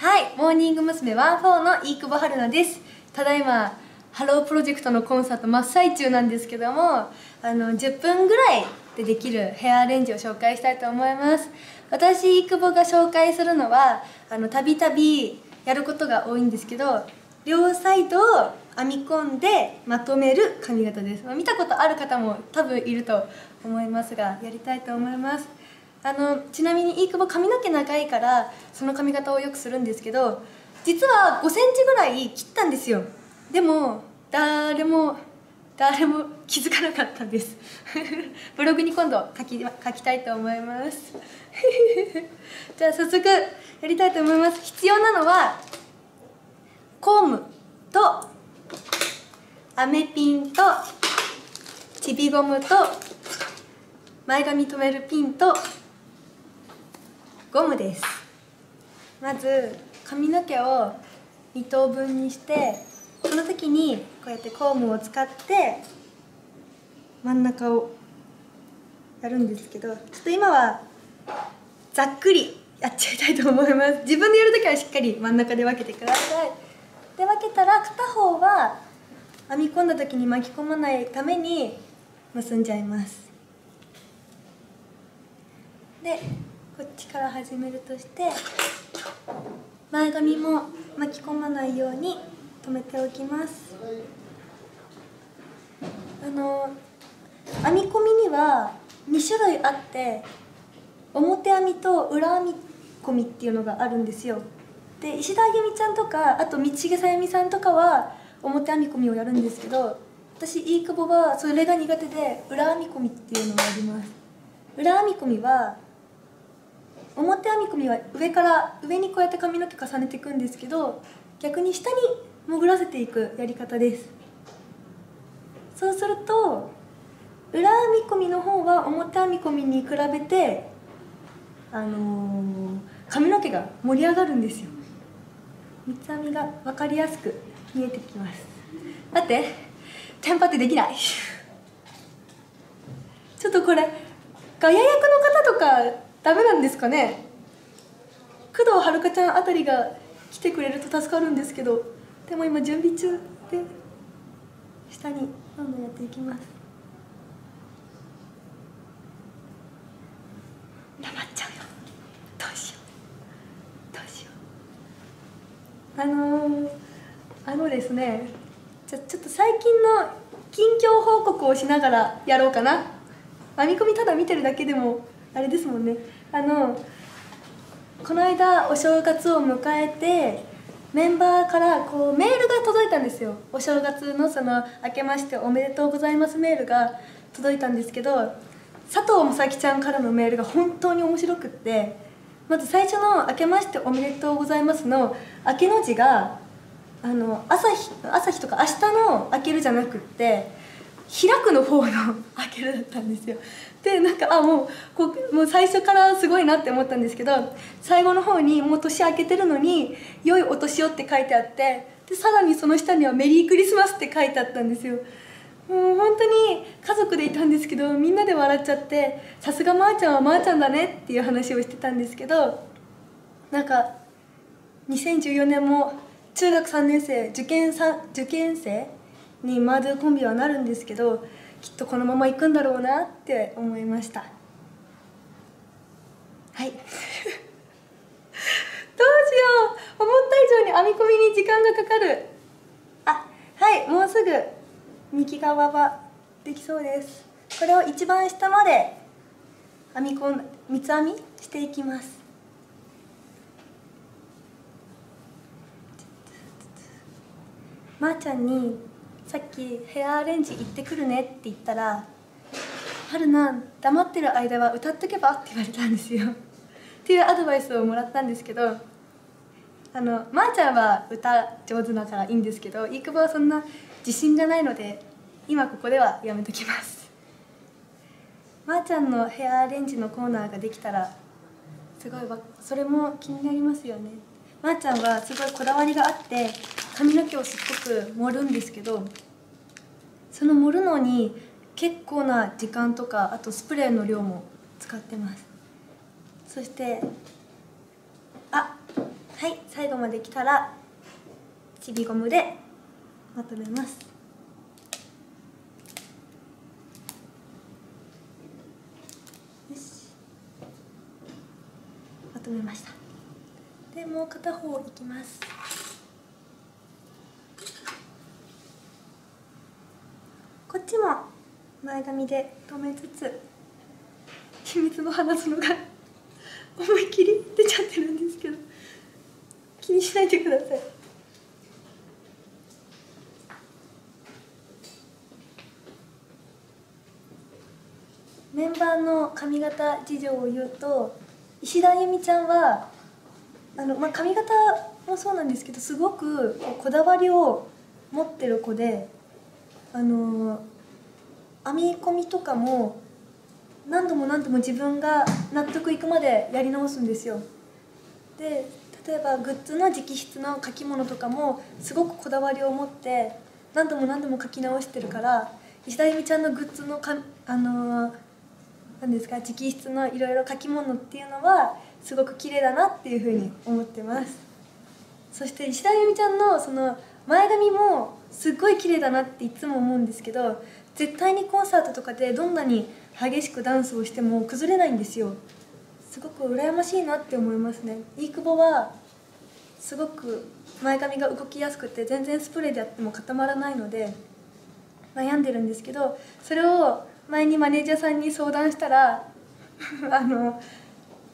はいモーニング娘。ワンフォーの飯窪春菜です。ただいまハロープロジェクトのコンサート真っ最中なんですけどもあの10分ぐらいでできるヘアアレンジを紹介したいと思います。私飯窪が紹介するのはあのたびたびやることが多いんですけど両サイドを編み込んでまとめる髪型です。見たことある方も多分いると思いますがやりたいと思います。あのちなみに飯久保髪の毛長いからその髪型をよくするんですけど実は5センチぐらい切ったんですよ。でも誰も誰も気づかなかったんです。ブログに今度書き書きたいと思います。じゃあ早速やりたいと思います。必要なのはコームとアメピンとちびゴムと前髪留めるピンとゴムです。まず髪の毛を2等分にしてその時にこうやってコームを使って真ん中をやるんですけどちょっと今はざっくりやっちゃいたいと思います。自分でやる時はしっかり真ん中で分けてください。で分けたら片方は編み込んだ時に巻き込まないために結んじゃいます。でこっちから始めるとして前髪も巻き込まないように留めておきます。あの編み込みには2種類あって表編みと裏編み込みっていうのがあるんですよ。で石田あゆみちゃんとかあと道重さゆみさんとかは表編み込みをやるんですけど私飯久保はそれが苦手で裏編み込みっていうのがあります。裏編み込みは表編み込みは上から上にこうやって髪の毛重ねていくんですけど逆に下に潜らせていくやり方です。そうすると裏編み込みの方は表編み込みに比べてあのー、髪の毛が盛り上がるんですよ。三つ編みが分かりやすく見えてきます。だってテンパってできない。ちょっとこれガヤ役の方とかダメなんですかね？工藤遥ちゃんあたりが来てくれると助かるんですけどでも今準備中で下にどんどんやっていきます。黙っちゃうよ。どうしよう。どうしよう。あのー、あのですねじゃちょっと最近の近況報告をしながらやろうかな。編み込みただ見てるだけでもあれですもんね。あのこの間お正月を迎えてメンバーからこうメールが届いたんですよ。お正月のその「明けましておめでとうございます」メールが届いたんですけど佐藤美咲ちゃんからのメールが本当に面白くってまず最初の「明けましておめでとうございます」の「明け」の字があの朝日朝日とか明日の「明ける」じゃなくって開くの方の「開ける」だったんですよ。でなんかあもうこうもう最初からすごいなって思ったんですけど最後の方にもう年明けてるのに「良いお年を」って書いてあってでさらにその下には「メリークリスマス」って書いてあったんですよ。もう本当に家族でいたんですけどみんなで笑っちゃってさすがまーちゃんはまーちゃんだねっていう話をしてたんですけどなんか2014年も中学3年生受験さ受験生にマードコンビはなるんですけどきっとこのまま行くんだろうなって思いました。はい。どうしよう。思った以上に編み込みに時間がかかる。あはい。もうすぐ右側はできそうです。これを一番下まで編み込ん三つ編みしていきます。まー、あ、ちゃんにさっきヘアアレンジ行ってくるねって言ったら「春菜黙ってる間は歌っとけば?」って言われたんですよ っていうアドバイスをもらったんですけどあのまー、あ、ちゃんは歌上手だからいいんですけど飯久保はそんな自信がないので今ここではやめときます まー、あ、ちゃんのヘアアレンジのコーナーができたらすごいそれも気になりますよねまー、あ、ちゃんはすごいこだわりがあって髪の毛をすっごく盛るんですけどその盛るのに結構な時間とかあとスプレーの量も使ってます。そしてあはい最後まで来たらちびゴムでまとめます。よし。まとめました。でもう片方いきます。こっちも前髪で留めつつ秘密の花園が思いっきり出ちゃってるんですけど気にしないでください。メンバーの髪型事情を言うと石田あゆみちゃんはあの、まあ、髪型もそうなんですけどすごくこだわりを持ってる子であの編み込みとかも何度も何度も自分が納得いくまでやり直すんですよ。で例えばグッズの直筆の書き物とかもすごくこだわりを持って何度も何度も書き直してるから石田由美ちゃんのグッズのかあの何ですか直筆のいろいろ書き物っていうのはすごく綺麗だなっていうふうに思ってますそして石田由美ちゃんのその前髪もすっごい綺麗だなっていつも思うんですけど絶対にコンサートとかでどんなに激しくダンスをしても崩れないんですよ。すごく羨ましいなって思いますね。飯久保はすごく前髪が動きやすくて全然スプレーでやっても固まらないので悩んでるんですけどそれを前にマネージャーさんに相談したら あの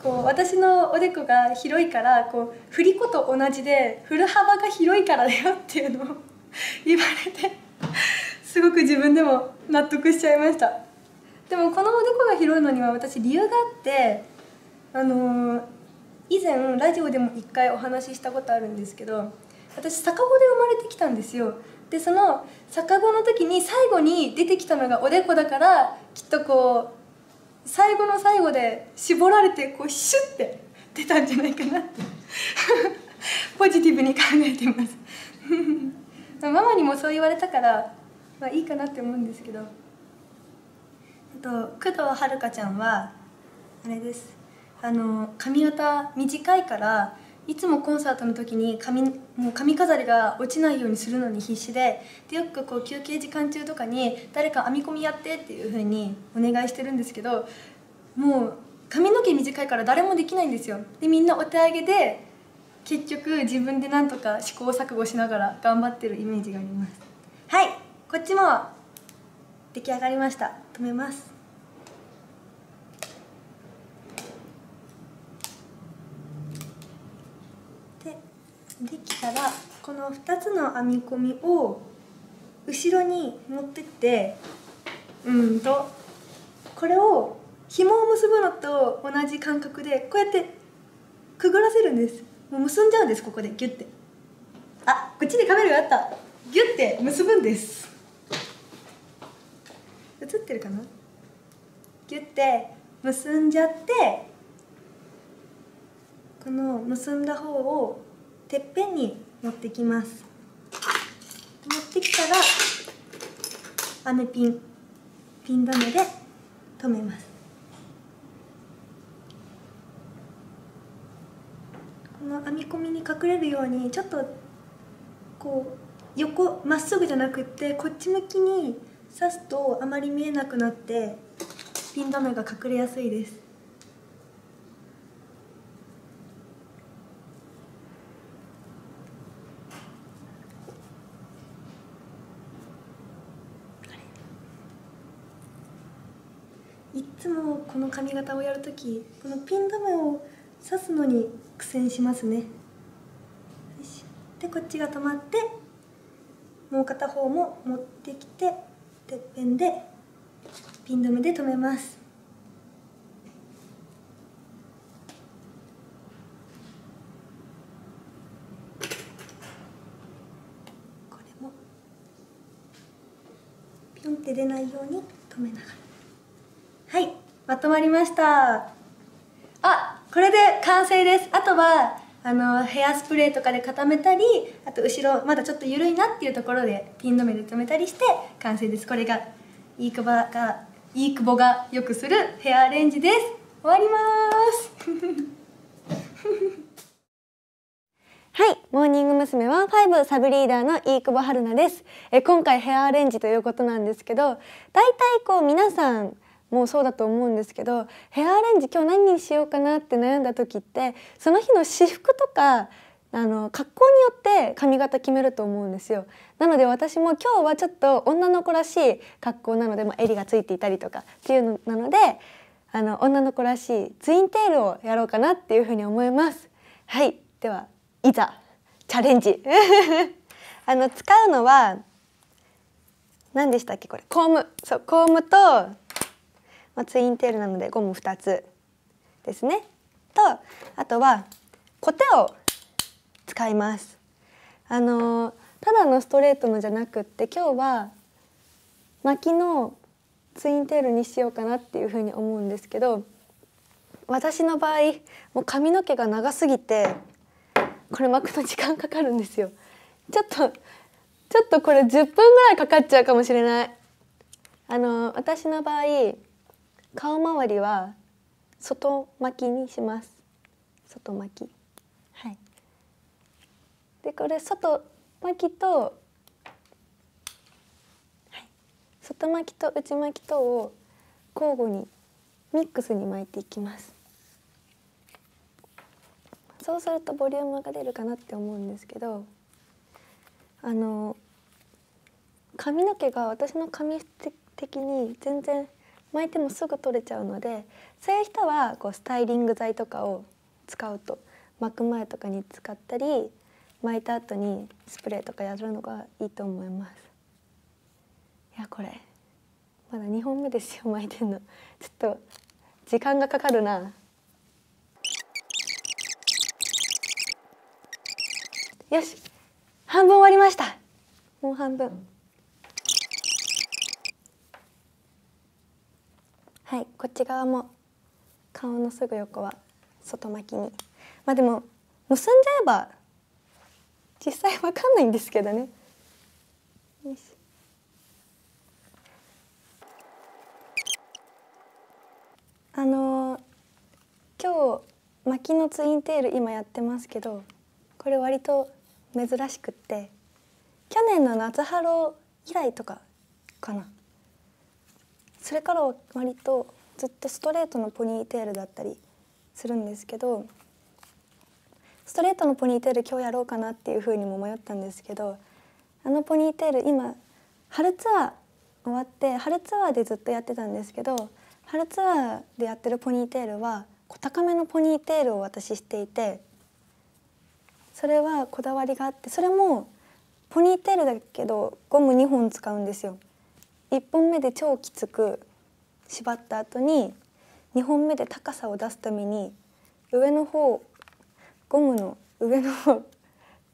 こう私のおでこが広いからこう振り子と同じで振る幅が広いからだよっていうのを 言われてすごく自分でも納得しちゃいました。でもこのおでこが広いのには私理由があってあの以前ラジオでも一回お話ししたことあるんですけど私逆子で生まれてきたんですよ。でその逆子の時に最後に出てきたのがおでこだからきっとこう最後の最後で絞られてこうシュッて出たんじゃないかなって ポジティブに考えてます。ママにもそう言われたからまあいいかなって思うんですけど。あと工藤遥ちゃんはあれです。あの髪型短いからいつもコンサートの時に髪もう髪飾りが落ちないようにするのに必死ででよくこう休憩時間中とかに誰か編み込みやってっていう風にお願いしてるんですけどもう髪の毛短いから誰もできないんですよ。でみんなお手上げで結局自分でなんとか試行錯誤しながら頑張ってるイメージがあります。はいこっちも出来上がりました。止めます。でできたらこの2つの編み込みを後ろに持ってってうんとこれを紐を結ぶのと同じ感覚でこうやってくぐらせるんです。もう結んじゃうんですここで。ギュッて。あこっちにカメラがあった。ギュッて結ぶんです。映ってるかな？ギュッて結んじゃってこの結んだ方をてっぺんに持ってきます。持ってきたらアメピン。ピン止めで留めます。の編み込みに隠れるようにちょっとこう横まっすぐじゃなくってこっち向きに刺すとあまり見えなくなってピン止めが隠れやすいです。いつもこの髪型をやるときこのピン止めを刺すのに苦戦しますね。でこっちが止まってもう片方も持ってきててっぺんでピン止めで留めます。これもピョンって出ないように留めながら。はいまとまりました。あこれで完成です。あとはあのヘアスプレーとかで固めたりあと後ろまだちょっと緩いなっていうところでピン止めで留めたりして完成です。これがいい久保がいい久保がよくするヘアアレンジです。終わります。はい。モーニング娘。ワンファイブサブリーダーの飯久保春菜です。え今回ヘアアレンジということなんですけど大体こう皆さんもうそうだと思うんですけどヘアアレンジ今日何にしようかなって悩んだ時ってその日の私服とかあの格好によって髪型決めると思うんですよ。なので私も今日はちょっと女の子らしい格好なので、まあ、襟がついていたりとかっていうのなのであの女の子らしいツインテールをやろうかなっていうふうに思います。はい。ではいざチャレンジ。あの使うのは何でしたっけこれ？コーム。そうコームと、まあ、ツインテールなのでゴム2つですね。とあとはコテを使います。あのただのストレートのじゃなくって今日は巻きのツインテールにしようかなっていうふうに思うんですけど私の場合もう髪の毛が長すぎてこれ巻くの時間かかるんですよ。ちょっとちょっとこれ10分ぐらいかかっちゃうかもしれない。あの私の場合顔周りは外巻きにします。外巻き。はい。でこれ外巻きと、はい、外巻きと内巻きとを交互にミックスに巻いていきます。そうするとボリュームが出るかなって思うんですけどあの髪の毛が私の髪的に全然巻いてもすぐ取れちゃうのでそういう人はこうスタイリング剤とかを使うと巻く前とかに使ったり巻いた後にスプレーとかやるのがいいと思います。いやこれまだ2本目ですよ 巻いてんの。ちょっと時間がかかるな。よし半分終わりました。もう半分。はいこっち側も顔のすぐ横は外巻きに。まあでも結んじゃえば実際わかんないんですけどね。よし。あのー、今日巻きのツインテール今やってますけどこれ割と珍しくって去年の夏ハロ以来とかかな。それからは割とずっとストレートのポニーテールだったりするんですけどストレートのポニーテール今日やろうかなっていうふうにも迷ったんですけどあのポニーテール今春ツアー終わって春ツアーでずっとやってたんですけど春ツアーでやってるポニーテールは高めのポニーテールを私していてそれはこだわりがあってそれもポニーテールだけどゴム2本使うんですよ。1本目で超きつく縛った後に2本目で高さを出すために上の方ゴムの上の方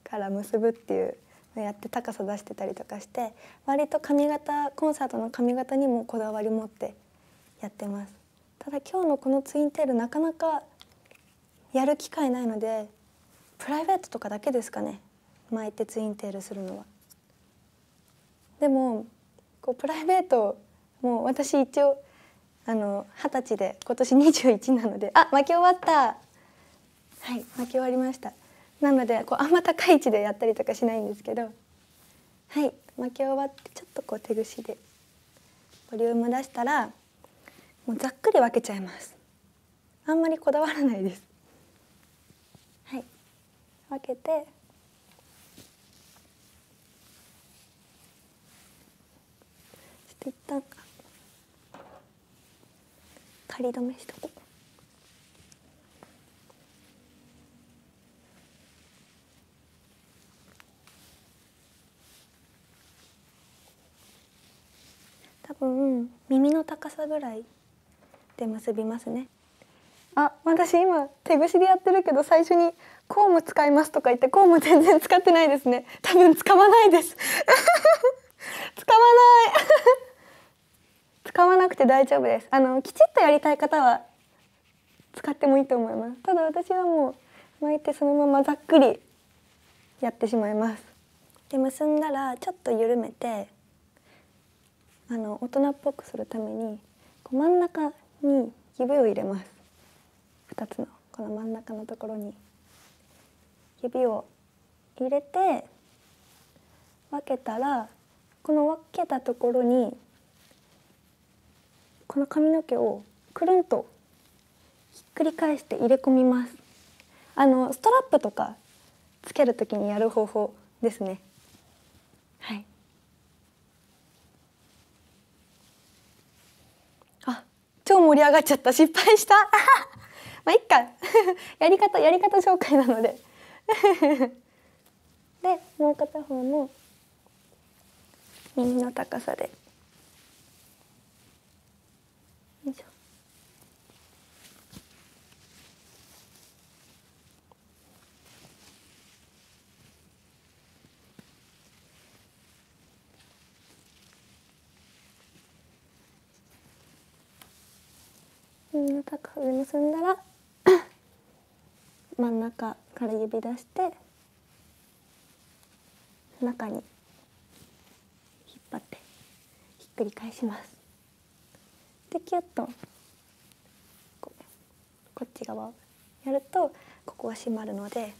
から結ぶっていうのやって高さ出してたりとかして割と髪型コンサートの髪型にもこだわり持ってやってます。ただ今日のこのツインテールなかなかやる機会ないのでプライベートとかだけですかね。巻いてツインテールするのは。でもこうプライベートもう私一応あの二十歳で今年21なのであ巻き終わった。はい巻き終わりました。なのでこうあんま高い位置でやったりとかしないんですけどはい巻き終わってちょっとこう手ぐしでボリューム出したらもうざっくり分けちゃいます。あんまりこだわらないです。はい分けてちょっと一旦仮止めしとこう。分耳の高さぐらいで結びますね。あ私今手ぐしでやってるけど最初にコーム使いますとか言ってコーム全然使ってないですね。多分使わないです。使わない。使わなくて大丈夫です。あのきちっとやりたい方は使ってもいいと思います。ただ私はもう巻いてそのままざっくりやってしまいます。で結んだらちょっと緩めてあの大人っぽくするためにこう真ん中に指を入れます。2つのこの真ん中のところに。指を入れて分けたらこの分けたところにこの髪の毛をくるんとひっくり返して入れ込みます。あのストラップとかつける時にやる方法ですね。はい。あ超盛り上がっちゃった。失敗した。まあいっか。やり方やり方紹介なので。でもう片方の耳の高さで。耳の高さで結んだら 真ん中から指出して中に引っ張ってひっくり返します。でキュッとここっち側をやるとここが閉まるので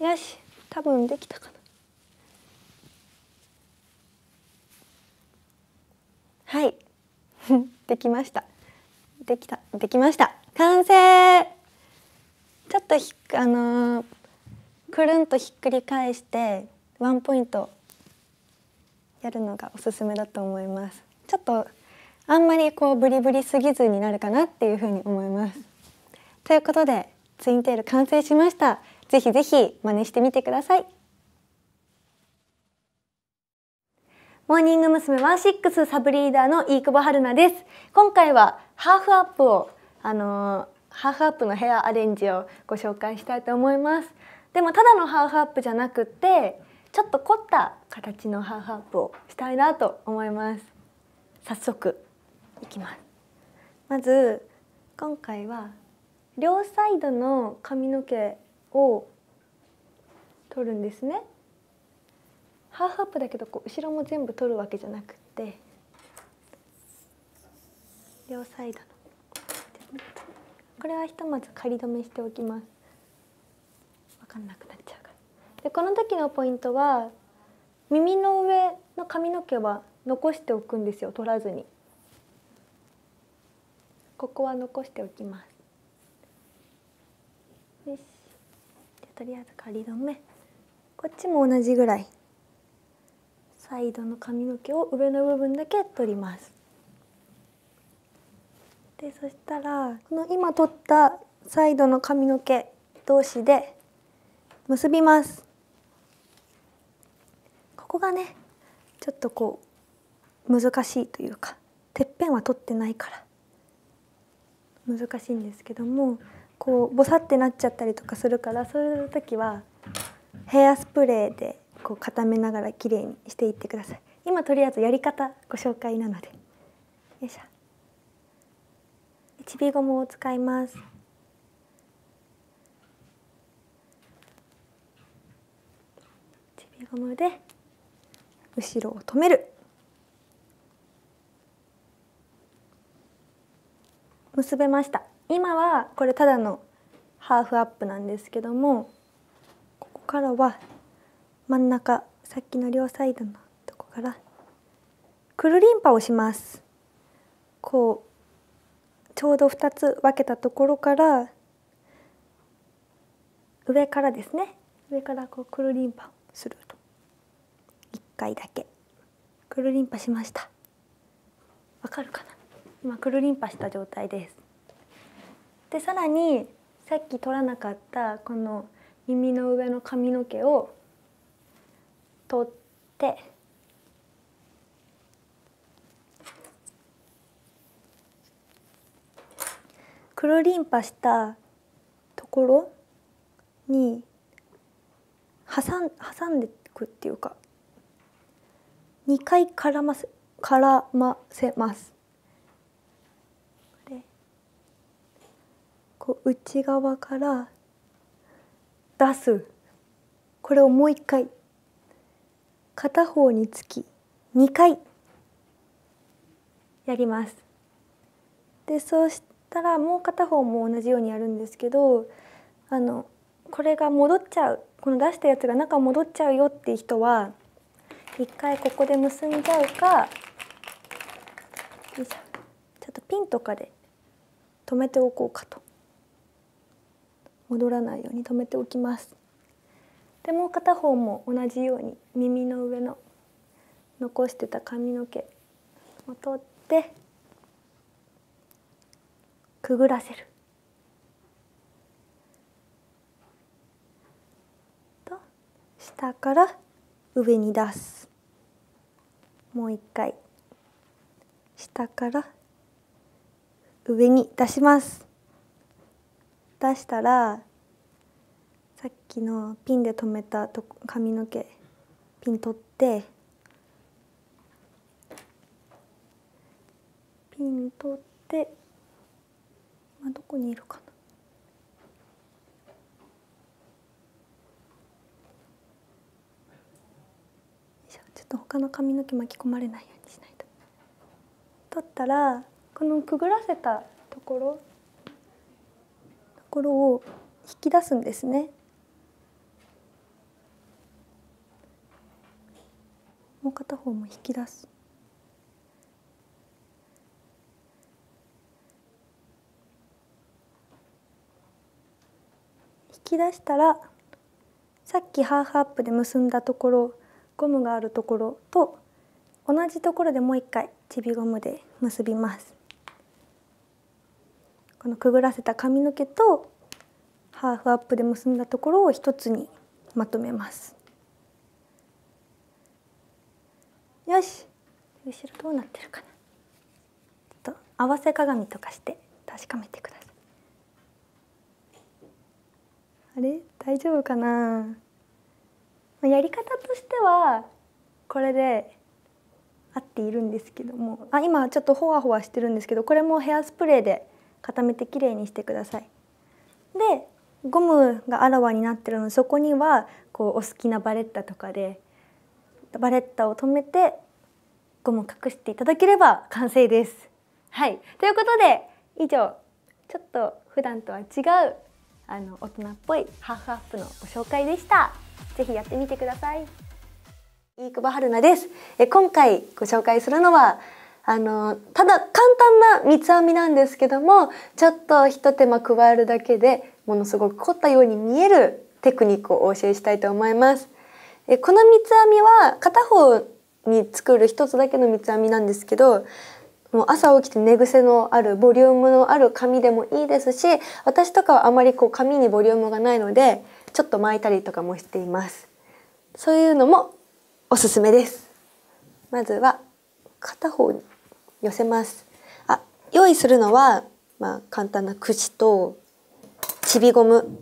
よし多分できたかな。はい。できました。できた。できました。完成。ちょっとひあのーくるんとひっくり返してワンポイント。やるのがおすすめだと思います。ちょっとあんまりこうブリブリすぎずになるかなっていうふうに思います。ということでツインテール完成しました。ぜひぜひ真似してみてください。モーニング娘。ワンシックスサブリーダーの飯窪春菜です。今回はハーフアップをあのーハーフアップのヘアアレンジをご紹介したいと思います。でもただのハーフアップじゃなくってちょっと凝った形のハーフアップをしたいなと思います。早速いきます。まず今回は両サイドの髪の毛を取るんですね。ハーフアップだけどこう後ろも全部取るわけじゃなくて。両サイドの。これはひとまず仮止めしておきます。分かんなくなっちゃうから。でこの時のポイントは耳の上の髪の毛は残しておくんですよ取らずに。ここは残しておきます。よし。とりあえず仮止め。こっちも同じぐらい。サイドの髪の毛を上の部分だけ取ります。でそしたらこの今取ったサイドの髪の毛同士で結びます。ここがねちょっとこう難しいというかてっぺんは取ってないから難しいんですけどもこうボサってなっちゃったりとかするからそういう時はヘアスプレーでこう固めながらきれいにしていってください。今とりあえずやり方ご紹介なので。よいしょ。ちびゴムを使います。ちびゴムで後ろを止める。結べました。今はこれただのハーフアップなんですけどもここからは真ん中さっきの両サイドのとこからくるりんぱをします。こうちょうど2つ分けたところから上からですね。上からこうくるりんぱをすると。1回だけ。くるりんぱしました。わかるかな？今くるりんぱした状態です。でさらにさっき取らなかったこの耳の上の髪の毛を取って。くるりんぱしたところに挟ん挟んでいくっていうか。2回絡ませ絡ませます。こう内側から出す。これをもう一回。片方につき2回やります。でそうしたらもう片方も同じようにやるんですけどあのこれが戻っちゃうこの出したやつが中戻っちゃうよっていう人は一回ここで結んじゃうかちょっとピンとかで止めておこうかと。戻らないように止めておきます。でもう片方も同じように耳の上の残してた髪の毛を取ってくぐらせる。と下から上に出す。もう一回。下から上に出します。出したらさっきのピンで留めたと髪の毛ピン取ってピン取ってまあどこにいるかな。ちょっと他の髪の毛巻き込まれないようにしないと。取ったらこのくぐらせたところところを引き出すんですね。もう片方も引き出す。引き出したらさっきハーフアップで結んだところゴムがあるところと同じところでもう一回ちびゴムで結びます。このくぐらせた髪の毛とハーフアップで結んだところを一つにまとめます。よし。後ろどうなってるかな。ちょっと合わせ鏡とかして確かめてください。あれ？大丈夫かな？やり方としてはこれで合っているんですけども。あ今ちょっとほわほわしてるんですけどこれもヘアスプレーで固めてきれいにしてください。でゴムがあらわになってるのでそこにはこうお好きなバレッタとかでバレッタを止めてゴムを隠していただければ完成です。はいということで以上ちょっと普段とは違うあの大人っぽいハーフアップのご紹介でした。ぜひやってみてください。飯久保春菜です。え今回ご紹介するのはあのただ簡単な三つ編みなんですけどもちょっとひと手間加えるだけでものすごく凝ったように見えるテクニックをお教えしたいと思います。えこの三つ編みは片方に作る一つだけの三つ編みなんですけどもう朝起きて寝癖のあるボリュームのある髪でもいいですし私とかはあまりこう髪にボリュームがないのでちょっと巻いたりとかもしています。そういうのもおすすめです。まずは片方に寄せます。あ用意するのはまあ簡単な串とちびゴム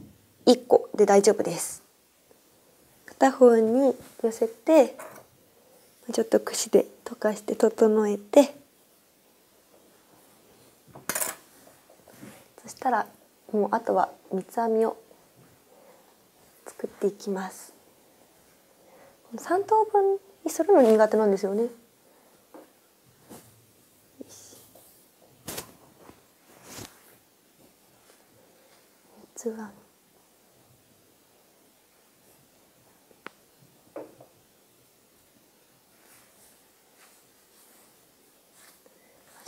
1個で大丈夫です。片方に寄せてちょっと串で溶かして整えてそしたらもうあとは三つ編みを作っていきます。3等分にするの苦手なんですよね。三つ編み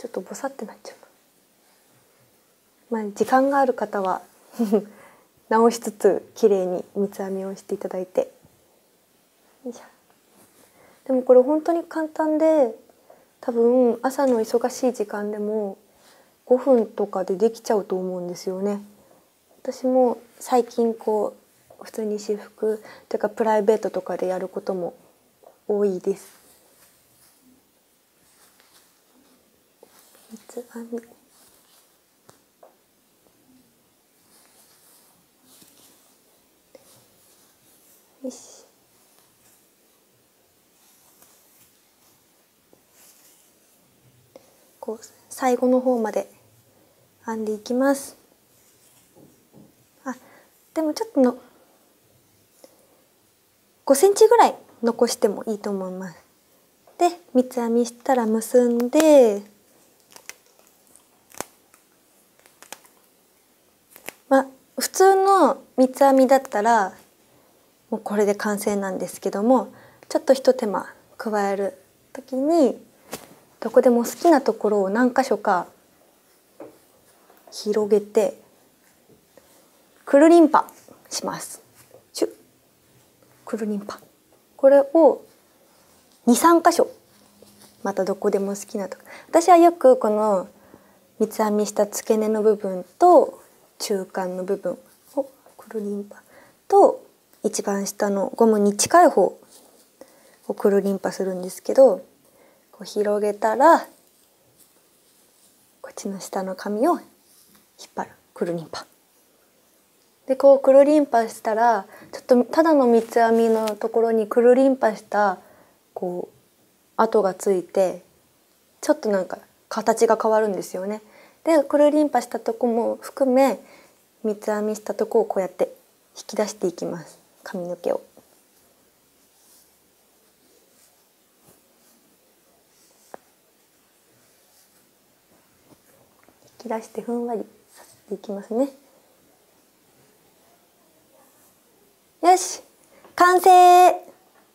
ちょっとぼさってなっちゃうまあ時間がある方は 直しつつ綺麗に三つ編みをしていただいてでもこれ本当に簡単で多分朝の忙しい時間でも5分とかでできちゃうと思うんですよね。私も最近こう普通に私服というかプライベートとかでやることも多いです。つ編みよし。こう最後の方まで編んでいきます。あでもちょっとの5センチぐらい残してもいいと思います。で三つ編みしたら結んでまあ普通のの三つ編みだったらもうこれで完成なんですけどもちょっとひと手間加える時にどこでも好きなところを何箇所か広げてくるりんぱします。シュくるりんぱ。これを23箇所。またどこでも好きなとこ。私はよくこの三つ編みした付け根の部分と中間の部分をくるりんぱと一番下のゴムに近い方をくるりんぱするんですけどこう広げたらこっちの下の紙を引っ張るくるりんぱ。でこうくるりんぱしたらちょっとただの三つ編みのところにくるりんぱしたこう跡がついてちょっとなんか形が変わるんですよね。でくるりんぱしたとこも含め三つ編みしたとこをこうやって引き出していきます髪の毛を。引き出してふんわりさせていきますね。よし完成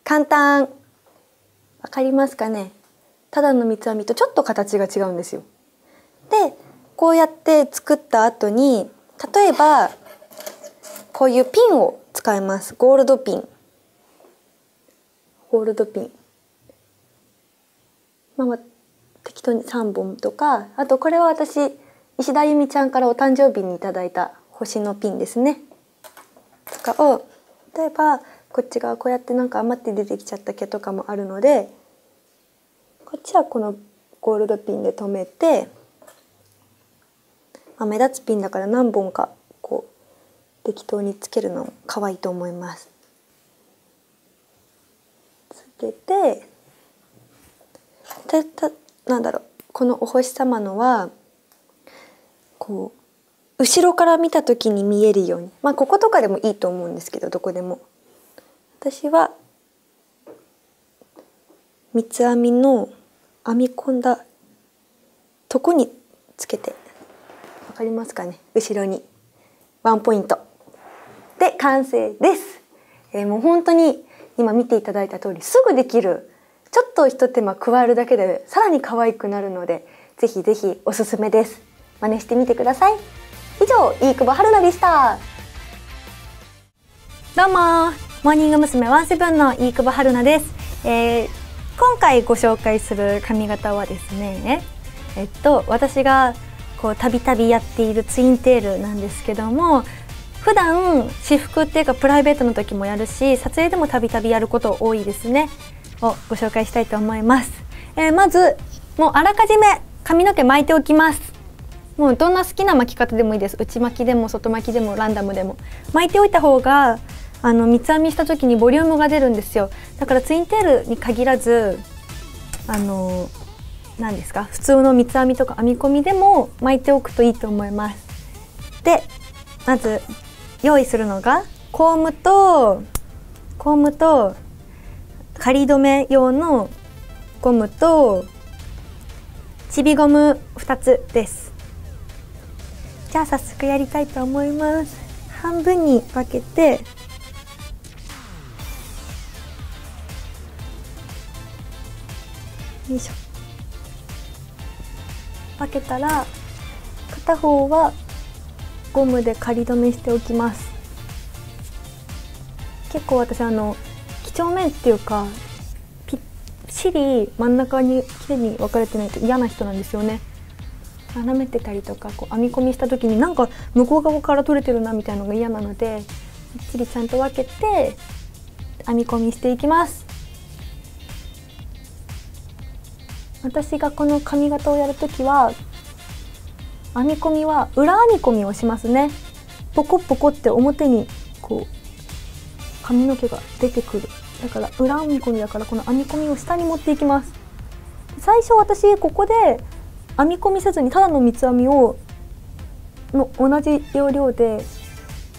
簡単わかりますかねただの三つ編みとちょっと形が違うんですよ。でこうやって作った後に例えばこういうピンを使います。ゴールドピン。ゴールドピン。まあ、まあ、適当に3本とか。あとこれは私石田由美ちゃんからお誕生日にいただいた星のピンですね。とかを例えばこっち側こうやってなんか余って出てきちゃった毛とかもあるのでこっちはこのゴールドピンで留めて、まあ、目立つピンだから何本かこう適当につけるの可愛いと思います。つけてでたなんだろうこのお星様のはこう後ろから見た時に見えるようにまあこことかでもいいと思うんですけどどこでも私は三つ編みの編み込んだとこにつけてかりますかね？後ろに。ワンポイント。で完成です、えー、もう本当に今見ていただいた通りすぐできるちょっとひと手間加えるだけでさらに可愛くなるのでぜひぜひおすすめです。真似してみてください。以上飯久保春菜でした。どうも。モーニング娘。ワンセブンの飯久保春菜です、えー、今回ご紹介する髪型はですねえっと私がこうたびたびやっているツインテールなんですけども普段私服っていうかプライベートの時もやるし撮影でもたびたびやること多いですね。をご紹介したいと思います、えー、まずもうあらかじめ髪の毛巻いておきます。もうどんな好きな巻き方でもいいです。内巻きでも外巻きでもランダムでも。巻いておいた方があの三つ編みした時にボリュームが出るんですよ。だからツインテールに限らずあの何ですか？普通の三つ編みとか編み込みでも巻いておくといいと思います。でまず用意するのがコームとコームと仮止め用のゴムとちびゴム2つです。じゃあ早速やりたいと思います。半分に分けてよいしょ。分けたら片方はゴムで仮止めしておきます。結構私あの几帳面っていうかぴっしり真ん中にきれいに分かれてないと嫌な人なんですよね。斜めてたりとかこう編み込みした時になんか向こう側から取れてるなみたいなのが嫌なのできっちりちゃんと分けて編み込みしていきます。私がこの髪型をやるときは編み込みは裏編み込みをしますね。ポコポコって表にこう髪の毛が出てくる。だから裏編み込みだからこの編み込みを下に持っていきます。最初私ここで編み込みせずにただの三つ編みをの同じ要領で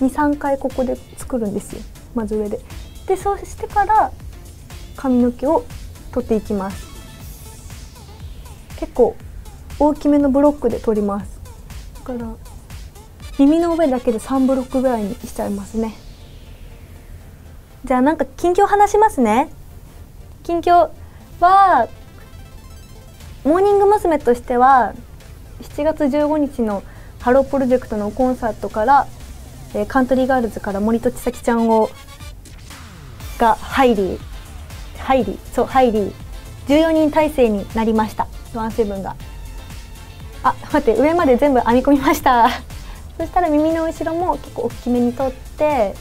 23回ここで作るんですよ。まず上で。でそうしてから髪の毛を取っていきます。結構大きめのブロックで取ります。だから。耳の上だけで3ブロックぐらいにしちゃいますね。じゃあなんか近況話しますね。近況はモーニング娘。としては7月15日のハロープロジェクトのコンサートから、えーカントリーガールズから森戸知沙希ちゃんをが入り入りそう入り14人体制になりましたワンセブンが。あ待って上まで全部編み込みました。そしたら耳の後ろも結構大きめに取って。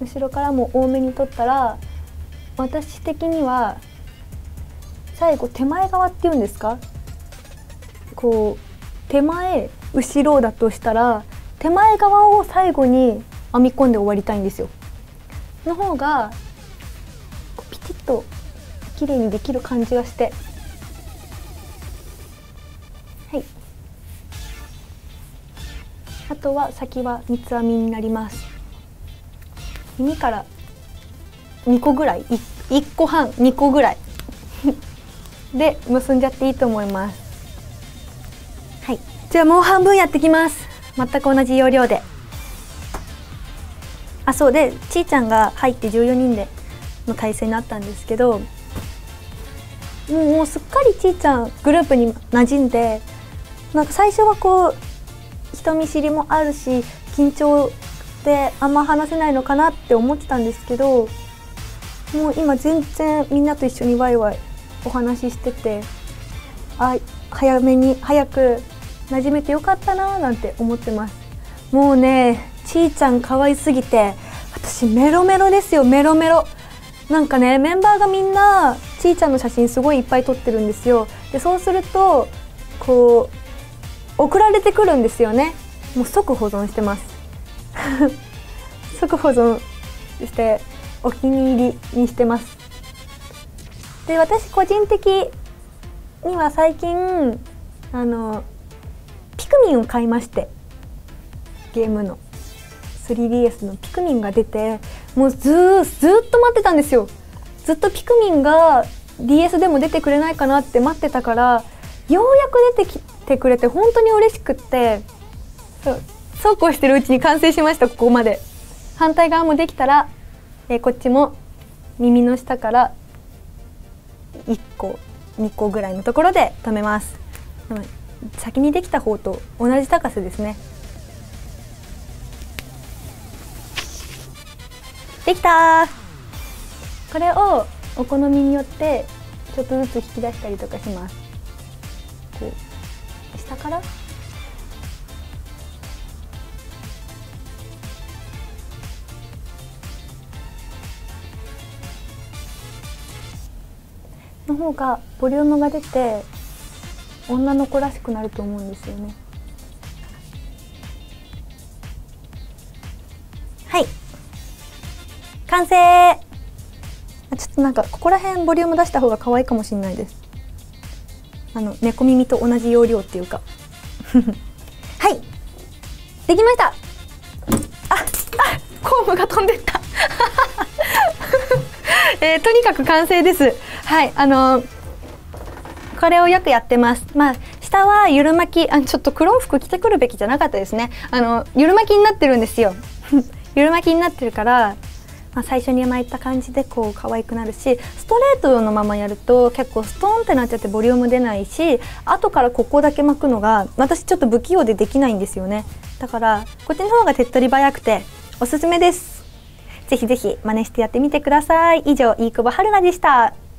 後ろからも多めに取ったら私的には最後手前側っていうんですか？こう手前後ろだとしたら手前側を最後に編み込んで終わりたいんですよ。の方がと綺麗にできる感じがして。はい。あとは先は三つ編みになります。耳から2個ぐらい。い1個半。2個ぐらい。で結んじゃっていいと思います。はい。じゃあもう半分やってきます。全く同じ要領で。あそうでちーちゃんが入って14人での体制になったんですけどもうもうすっかりちーちゃんグループに馴染んでなんか最初はこう人見知りもあるし緊張であんま話せないのかなって思ってたんですけどもう今全然みんなと一緒にワイワイお話ししててあ早めに早く馴染めてよかったなーなんて思ってます。もうねちーちゃん可愛すぎて私メロメロですよメロメロ。なんかねメンバーがみんなちーちゃんの写真すごいいっぱい撮ってるんですよ。でそうするとこう送られてくるんですよね。もう即保存してます。即保存してお気に入りにしてます。で私個人的には最近あのピクミンを買いまして。ゲームの。3DS のピクミンが出てもうずーずっと待ってたんですよ。ずっとピクミンが DS でも出てくれないかなって待ってたからようやく出てきてくれて本当に嬉しくってそうそうこうしてるうちに完成しましたここまで。反対側もできたら、えーこっちも耳の下から1個2個ぐらいのところで止めます。先にできた方と同じ高さですね。できた。これをお好みによってちょっとずつ引き出したりとかします。こう下から？の方がボリュームが出て女の子らしくなると思うんですよね。完成。ちょっとなんかここら辺ボリューム出した方が可愛いかもしれないです。あの猫耳と同じ容量っていうか。はい。できました。ああコームが飛んでった。えーとにかく完成です。はいあのこれをよくやってます。まあ下はゆる巻き、あちょっと黒服着てくるべきじゃなかったですね。あのゆる巻きになってるんですよ。ゆる巻きになってるから、まあ、最初に巻いた感じでこう可愛くなるし、ストレートのままやると結構ストーンってなっちゃってボリューム出ないし、後からここだけ巻くのが私ちょっと不器用でできないんですよね。だからこっちの方が手っ取り早くておすすめです。ぜひぜひ真似してやってみてください。以上、飯久保春菜でした。